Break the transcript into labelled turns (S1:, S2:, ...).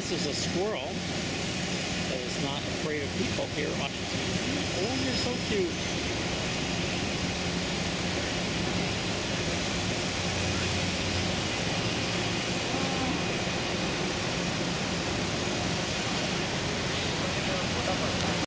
S1: This is a squirrel that is not afraid of people here. Oh, you're so cute.